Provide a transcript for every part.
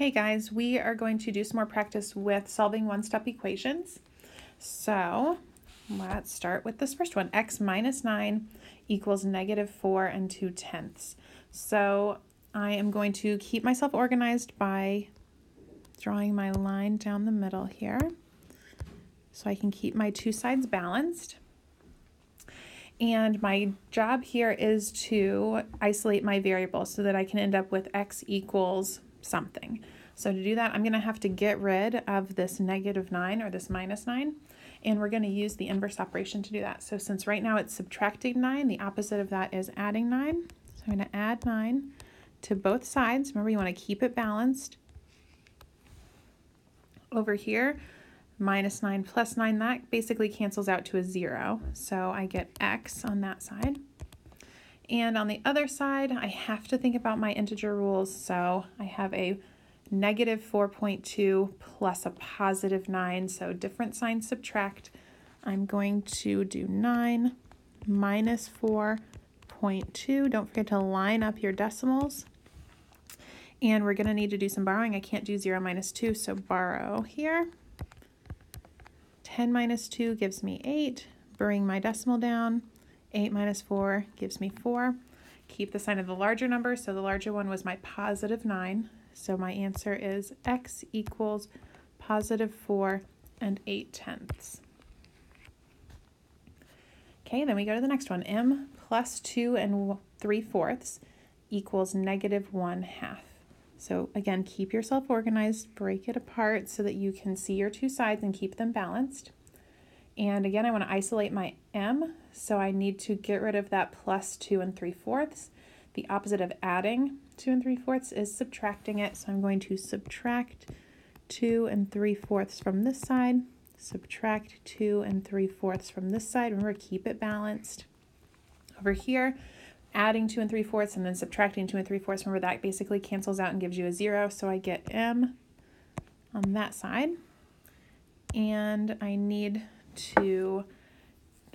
Hey guys, we are going to do some more practice with solving one-step equations. So let's start with this first one. x minus 9 equals negative 4 and 2 tenths. So I am going to keep myself organized by drawing my line down the middle here so I can keep my two sides balanced. And my job here is to isolate my variable so that I can end up with x equals something. So to do that, I'm going to have to get rid of this negative 9 or this minus 9, and we're going to use the inverse operation to do that. So since right now it's subtracting 9, the opposite of that is adding 9. So I'm going to add 9 to both sides. Remember, you want to keep it balanced. Over here, minus 9 plus 9, that basically cancels out to a 0. So I get x on that side. And on the other side, I have to think about my integer rules. So I have a negative 4.2 plus a positive 9. So different signs subtract. I'm going to do 9 minus 4.2. Don't forget to line up your decimals. And we're going to need to do some borrowing. I can't do 0 minus 2, so borrow here. 10 minus 2 gives me 8. Bring my decimal down. 8 minus 4 gives me 4. Keep the sign of the larger number, so the larger one was my positive 9. So my answer is x equals positive 4 and 8 tenths. Okay, then we go to the next one. m plus 2 and 3 fourths equals negative 1 half. So again, keep yourself organized, break it apart so that you can see your two sides and keep them balanced. And again, I want to isolate my m, so I need to get rid of that plus 2 and 3 fourths. The opposite of adding 2 and 3 fourths is subtracting it, so I'm going to subtract 2 and 3 fourths from this side, subtract 2 and 3 fourths from this side. Remember, keep it balanced. Over here, adding 2 and 3 fourths and then subtracting 2 and 3 fourths. Remember, that basically cancels out and gives you a 0, so I get m on that side. And I need to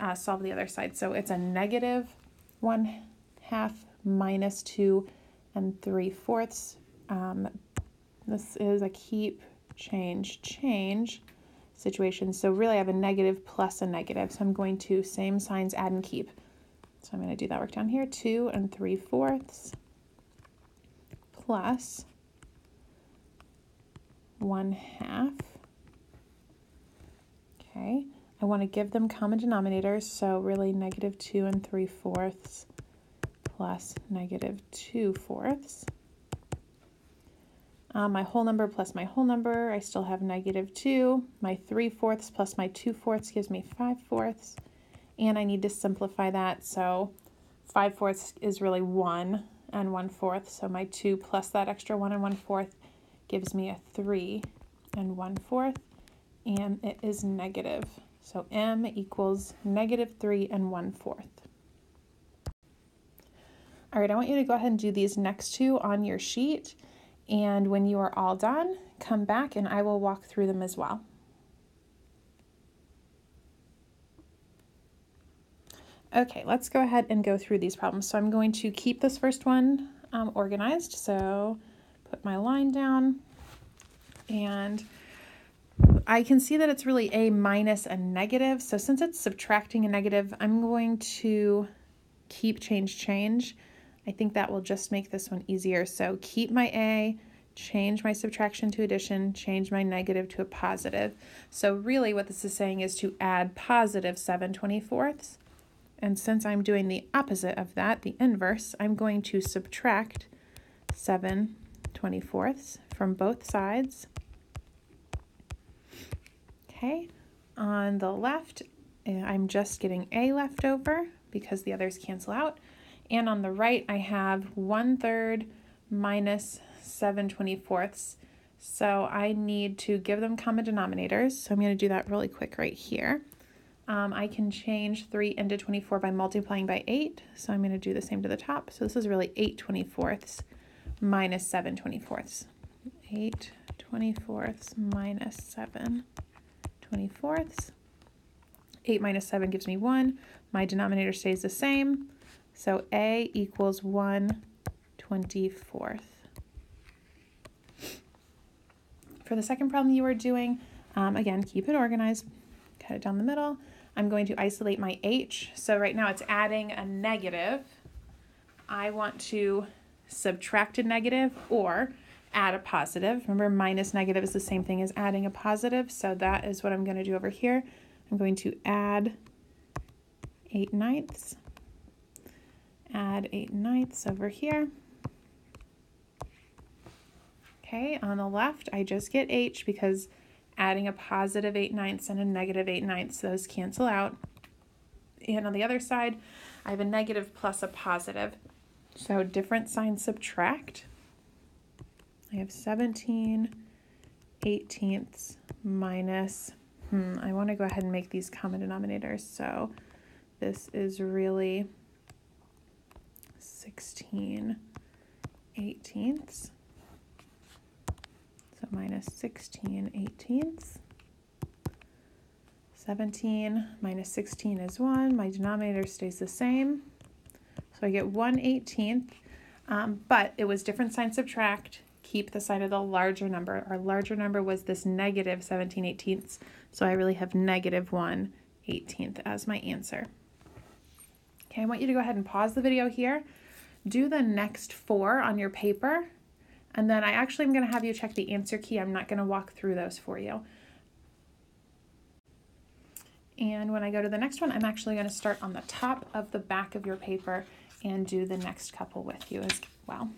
uh, solve the other side. So it's a negative 1 half minus 2 and 3 fourths. Um, this is a keep, change, change situation. So really I have a negative plus a negative. So I'm going to same signs, add and keep. So I'm going to do that work down here. 2 and 3 fourths plus 1 half. Okay. I want to give them common denominators, so really negative 2 and 3 fourths plus negative 2 fourths. Um, my whole number plus my whole number, I still have negative 2. My 3 fourths plus my 2 fourths gives me 5 fourths. And I need to simplify that, so 5 fourths is really 1 and 1 fourth. So my 2 plus that extra 1 and 1 fourth gives me a 3 and 1 fourth. And it is negative so m equals negative 3 and 1 fourth. All right, I want you to go ahead and do these next two on your sheet. And when you are all done, come back and I will walk through them as well. Okay, let's go ahead and go through these problems. So I'm going to keep this first one um, organized. So put my line down and I can see that it's really a minus a negative. So since it's subtracting a negative, I'm going to keep change change. I think that will just make this one easier. So keep my A, change my subtraction to addition, change my negative to a positive. So really what this is saying is to add positive 7 24ths. And since I'm doing the opposite of that, the inverse, I'm going to subtract 7 24ths from both sides. Okay, on the left, eh, I'm just getting a left over because the others cancel out. And on the right, I have 1 third minus 7 24ths. So I need to give them common denominators. So I'm going to do that really quick right here. Um, I can change 3 into 24 by multiplying by 8. So I'm going to do the same to the top. So this is really 8 24ths minus 7 24ths. 8 24ths minus 7 24ths. 8 minus 7 gives me 1. My denominator stays the same. So A equals 1 24th. For the second problem you are doing, um, again, keep it organized, cut it down the middle. I'm going to isolate my h. So right now it's adding a negative. I want to subtract a negative or add a positive. Remember, minus negative is the same thing as adding a positive. So that is what I'm going to do over here. I'm going to add 8 ninths. Add 8 ninths over here. Okay, on the left, I just get h because adding a positive 8 ninths and a negative 8 ninths, those cancel out. And on the other side, I have a negative plus a positive. So different signs subtract. I have 17 eighteenths minus, hmm, I want to go ahead and make these common denominators. So this is really 16 eighteenths. So minus 16 eighteenths. 17 minus 16 is 1. My denominator stays the same. So I get 1 18th, um, but it was different sign subtract. Keep the sign of the larger number. Our larger number was this negative 17 18ths, so I really have negative 1 18th as my answer. Okay, I want you to go ahead and pause the video here. Do the next four on your paper, and then I actually am going to have you check the answer key. I'm not going to walk through those for you. And when I go to the next one, I'm actually going to start on the top of the back of your paper and do the next couple with you as well.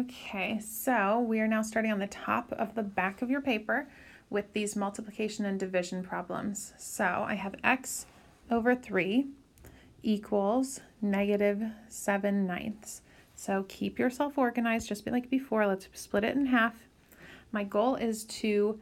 Okay, so we are now starting on the top of the back of your paper with these multiplication and division problems. So I have x over 3 equals negative 7 ninths. So keep yourself organized, just be like before. Let's split it in half. My goal is to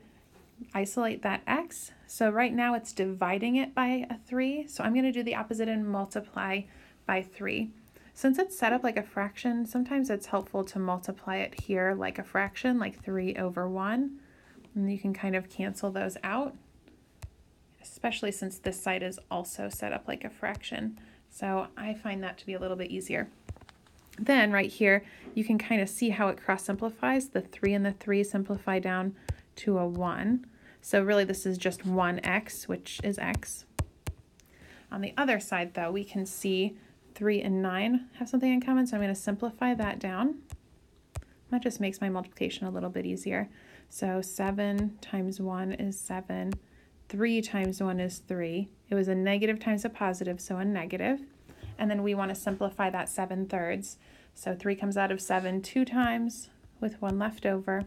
isolate that x. So right now it's dividing it by a 3. So I'm going to do the opposite and multiply by 3. Since it's set up like a fraction, sometimes it's helpful to multiply it here like a fraction, like 3 over 1. And you can kind of cancel those out, especially since this side is also set up like a fraction. So I find that to be a little bit easier. Then right here, you can kind of see how it cross simplifies. The 3 and the 3 simplify down to a 1. So really this is just 1x, which is x. On the other side though, we can see 3 and 9 have something in common, so I'm going to simplify that down. That just makes my multiplication a little bit easier. So 7 times 1 is 7. 3 times 1 is 3. It was a negative times a positive, so a negative. And then we want to simplify that 7 thirds. So 3 comes out of 7 two times with 1 left over.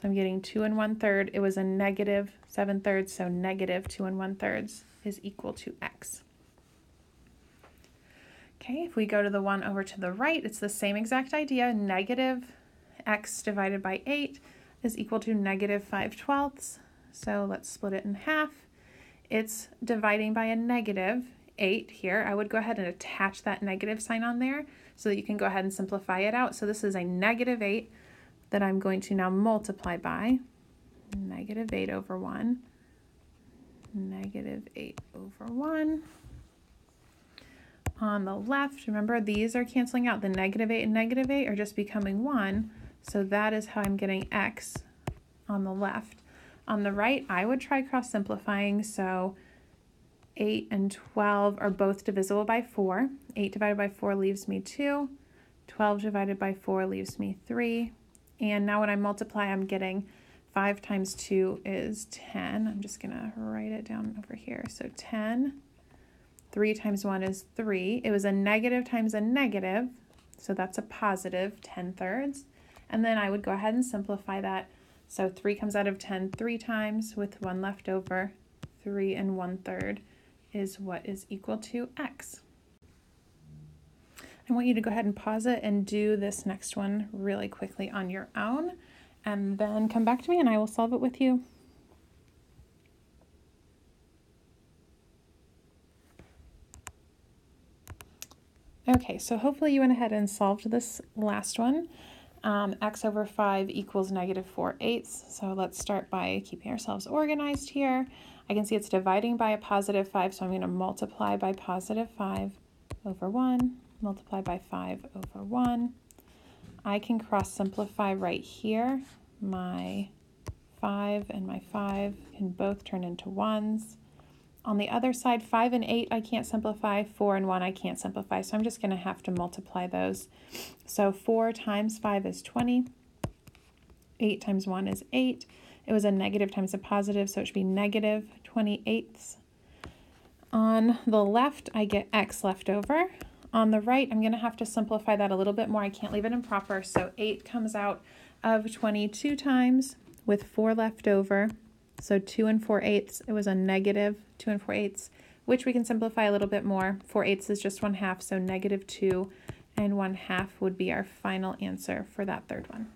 So I'm getting 2 and 1 third. It was a negative 7 thirds, so negative 2 and 1 thirds is equal to x. Okay, if we go to the one over to the right, it's the same exact idea. Negative x divided by 8 is equal to negative 5 twelfths. So let's split it in half. It's dividing by a negative 8 here. I would go ahead and attach that negative sign on there so that you can go ahead and simplify it out. So this is a negative 8 that I'm going to now multiply by negative 8 over 1, negative 8 over 1. On the left, remember these are canceling out. The negative 8 and negative 8 are just becoming 1. So that is how I'm getting x on the left. On the right, I would try cross simplifying. So 8 and 12 are both divisible by 4. 8 divided by 4 leaves me 2. 12 divided by 4 leaves me 3. And now when I multiply, I'm getting 5 times 2 is 10. I'm just going to write it down over here. So 10. 3 times 1 is 3. It was a negative times a negative, so that's a positive 10 thirds. And then I would go ahead and simplify that. So 3 comes out of 10 three times with 1 left over. 3 and 1 third is what is equal to x. I want you to go ahead and pause it and do this next one really quickly on your own and then come back to me and I will solve it with you. Okay, so hopefully you went ahead and solved this last one. Um, x over 5 equals negative 4 eighths. So let's start by keeping ourselves organized here. I can see it's dividing by a positive 5, so I'm going to multiply by positive 5 over 1 multiply by 5 over 1. I can cross simplify right here. My 5 and my 5 can both turn into 1s. On the other side, 5 and 8 I can't simplify, 4 and 1 I can't simplify, so I'm just going to have to multiply those. So 4 times 5 is 20, 8 times 1 is 8. It was a negative times a positive, so it should be negative 28ths. On the left, I get x left over. On the right, I'm going to have to simplify that a little bit more. I can't leave it improper, so 8 comes out of 22 times with 4 left over. So 2 and 4 eighths, it was a negative 2 and 4 eighths, which we can simplify a little bit more. 4 eighths is just 1 half, so negative 2 and 1 half would be our final answer for that third one.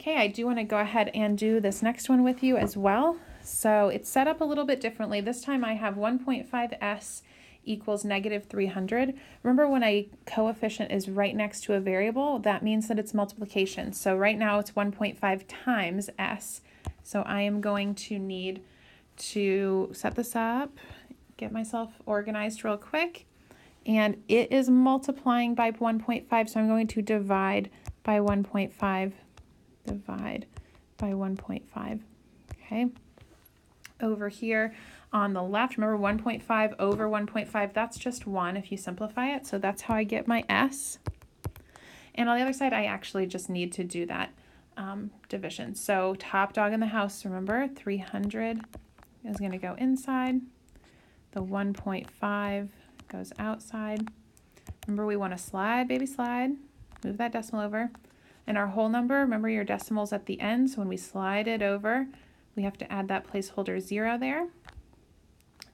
Okay, I do want to go ahead and do this next one with you as well. So it's set up a little bit differently. This time I have 1.5s equals negative 300. Remember when a coefficient is right next to a variable, that means that it's multiplication. So right now it's 1.5 times s. So I am going to need to set this up, get myself organized real quick. And it is multiplying by 1.5, so I'm going to divide by 1.5, divide by 1.5, okay? Over here, on the left. Remember 1.5 over 1.5, that's just 1 if you simplify it. So that's how I get my S. And on the other side, I actually just need to do that um, division. So top dog in the house, remember 300 is going to go inside. The 1.5 goes outside. Remember we want to slide, baby slide, move that decimal over. And our whole number, remember your decimal's at the end, so when we slide it over, we have to add that placeholder zero there.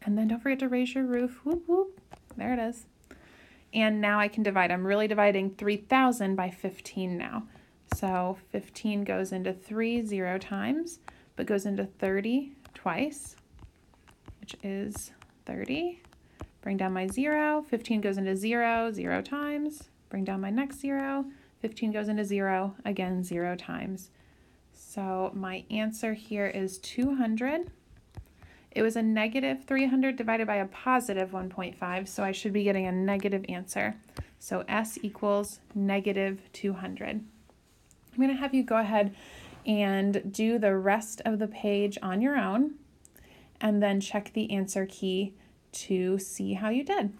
And then don't forget to raise your roof. Whoop, whoop. There it is. And now I can divide. I'm really dividing 3,000 by 15 now. So 15 goes into 3 zero times, but goes into 30 twice, which is 30. Bring down my 0. 15 goes into 0 zero times. Bring down my next 0. 15 goes into 0, again 0 times. So my answer here is 200. It was a negative 300 divided by a positive 1.5, so I should be getting a negative answer. So S equals negative 200. I'm going to have you go ahead and do the rest of the page on your own and then check the answer key to see how you did.